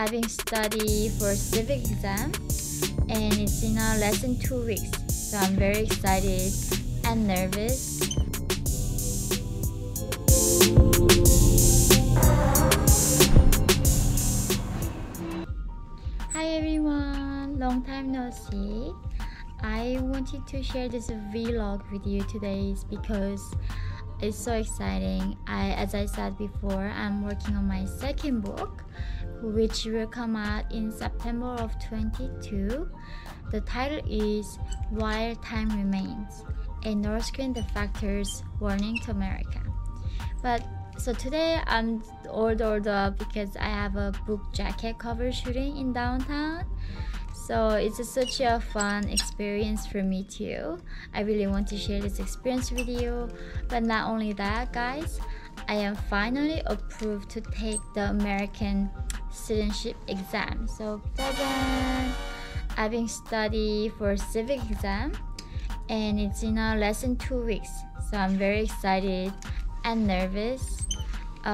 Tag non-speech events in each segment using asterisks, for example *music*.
I've been studying for civic exam and it's in uh, less than two weeks. So I'm very excited and nervous. Hi everyone, long time no see. I wanted to share this vlog with you today because it's so exciting. I, as I said before, I'm working on my second book, which will come out in September of 22. The title is While Time Remains, a North Korean defector's warning to America. But so today I'm all dolled up because I have a book jacket cover shooting in downtown. So it's a, such a fun experience for me too. I really want to share this experience with you. But not only that, guys, I am finally approved to take the American citizenship exam. So! I've been studying for civic exam, and it's in a less than two weeks. So I'm very excited and nervous. Uh,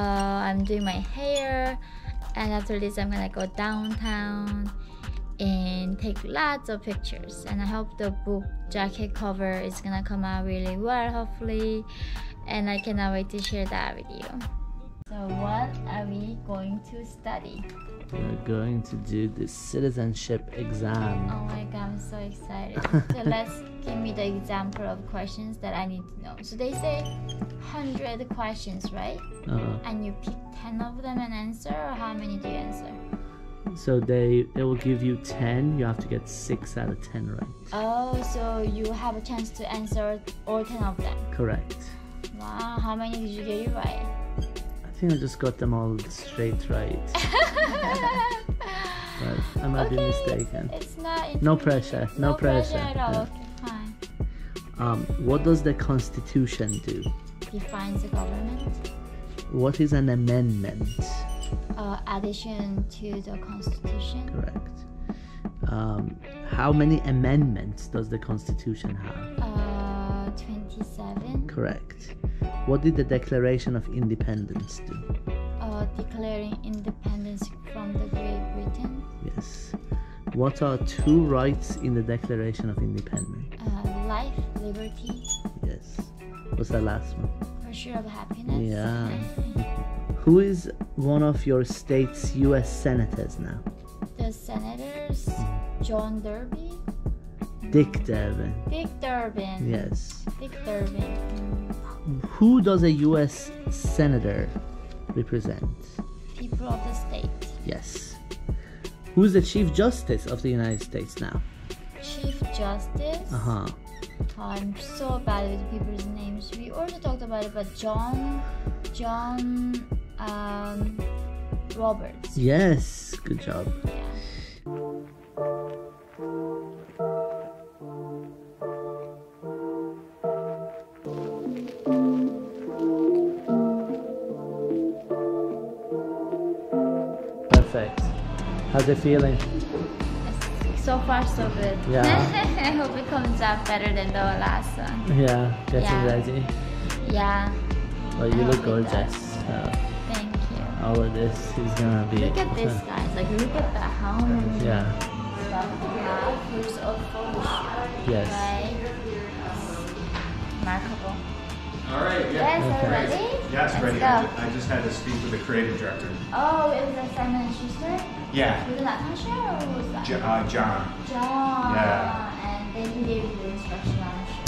I'm doing my hair, and after this, I'm gonna go downtown and take lots of pictures. And I hope the book jacket cover is gonna come out really well, hopefully. And I cannot wait to share that with you. So, going to study? We're going to do the citizenship exam. Oh my god, I'm so excited. *laughs* so let's give me the example of questions that I need to know. So they say 100 questions, right? Uh, And you pick 10 of them and answer, or how many do you answer? so they they will give you 10. You have to get 6 out of 10 right. Oh, so you have a chance to answer all 10 of them. Correct. Wow, how many did you get right? I think I just got them all straight right. *laughs* But I might be mistaken. It's not. No pressure, no pressure, at all. Okay, fine. Um, what does the Constitution do? Defines the government. What is an amendment? Uh, addition to the constitution. Correct. Um, how many amendments does the Constitution have? Uh, 27. Correct. What did the Declaration of Independence do? Uh, declaring independence from the Great Britain. Yes. What are two rights in the Declaration of Independence? Uh, life, liberty, Yes. What's the last one? pursuit of happiness. Yeah. *laughs* Who is one of your state's U.S. senators now? the senators, John Derby, Dick Durbin. Dick Durbin. Yes. Dick Durbin. Who does a U.S. senator represent? People of the state. Yes. Who's the Chief Justice of the United States now? Chief Justice. Uh huh. I'm so bad with people's names. We already talked about it, but John, John, um, Roberts. Yes. Good job. Yeah. How's it feeling? So far, so good. Yeah. *laughs* I hope it comes out better than the last one. Yeah. Getting Yeah. ready. Yeah. Well, you I look gorgeous. Thank you. all of this is gonna be. Look at this, *laughs* guys. Like, look at that. How many Yeah. stuff we have. Here's a photo shoot. Yes. Remarkable. All right, yeah. Yes, are Okay. you ready? Yeah, it's Let's ready. Go. I ju- I just had to speak with the creative director. Oh, it was a Simon and Schuster? Yeah. Was it Natasha or who was that? J- uh, John. John. Yeah. And then he gave you the instruction on the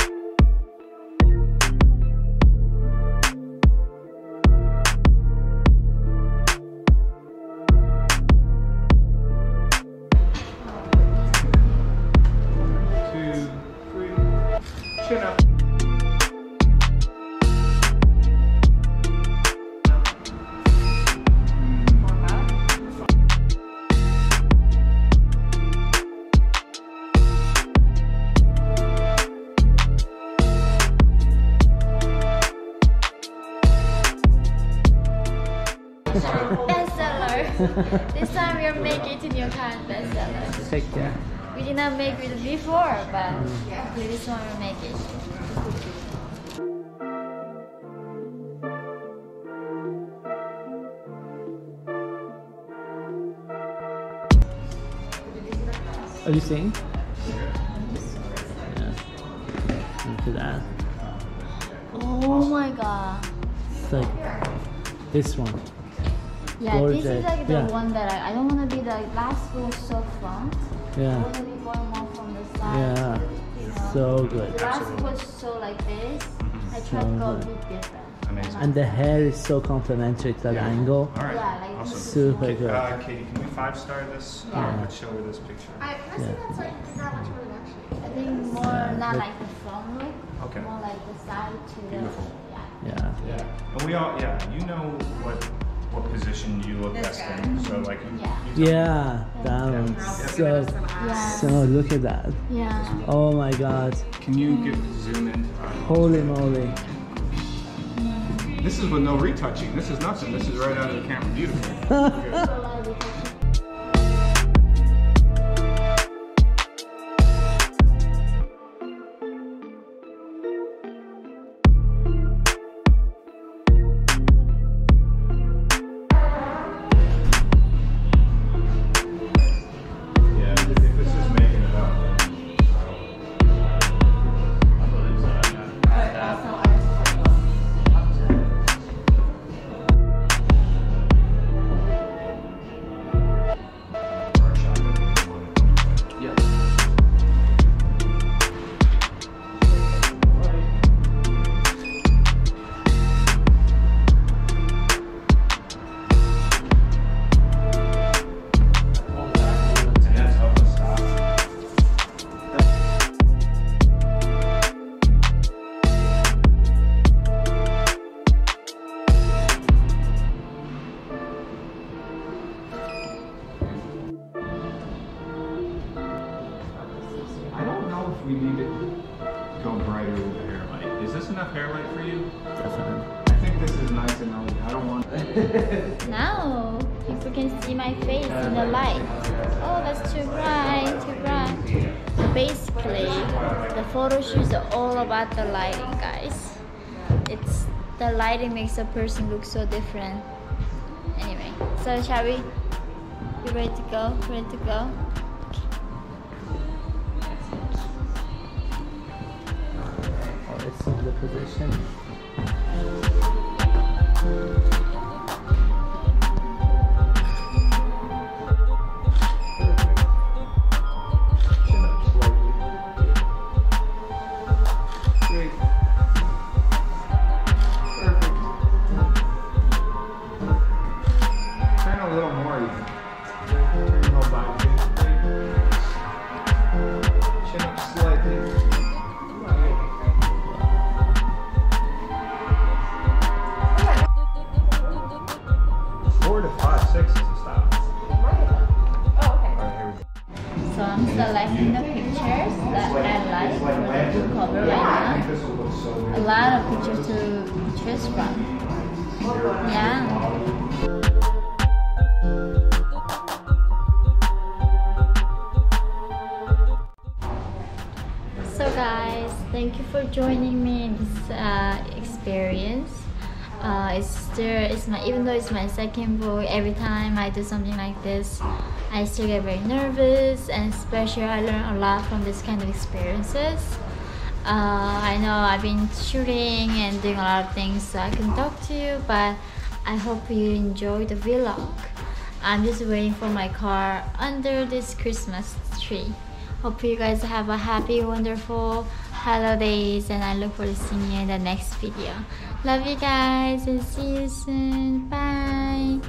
bestseller. this time we are making it to New Times bestseller. Take care. We did not make it before, but this one we make it. Are you seeing? Yeah. Look at that. Oh my god. It's like this one. Yeah, this is like the Yeah. one that I, I don't want to be the last row so front. Yeah. I Yeah. want to be going more from the side. Yeah. You know? So good. The last was so like this. I tried So to go a good. bit different. Amazing. And the hair is so complimentary to that Yeah. angle. All right. Yeah, like awesome. Super Okay, good. uh, Katie, can we five star this? Yeah. Let's show her this picture. I, can I see Yeah. that side? Because that one's really actually. I think more not like the front look, Okay. more like the side to Beautiful. the yeah. Yeah. Yeah. And we all, yeah, you know what what position you look This best guy. in. So like, you, Yeah. you tell. Yeah. That one. I'll So, give it some eyes. Yeah. so look at that. Yeah. Oh my god. Can you give zoom in? Holy moly. This is with no retouching. This is nothing. This is right out of the camera. Beautiful. *laughs* So we need to go brighter with the hair light. Is this enough hair light for you? Definitely. I think this is nice enough. I don't want. *laughs* Now people can see my face in the light. Oh, that's too bright, too bright. So basically, the photo shoots are all about the lighting, guys. It's the lighting makes a person look so different. Anyway, so shall we? You ready to go? Ready to go? In the position. Joining me in this uh, experience. Uh, it's still it's my even though it's my second book. Every time I do something like this, I still get very nervous, and especially I learn a lot from this kind of experiences. Uh, I know I've been shooting and doing a lot of things, so I can talk to you, but I hope you enjoy the vlog. I'm just waiting for my car under this Christmas tree. Hope you guys have a happy, wonderful holidays, and I look forward to seeing you in the next video. Love you guys, and see you soon. Bye.